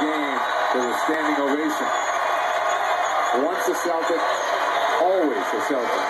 the game with a standing ovation. Once a Celtic, always a Celtic.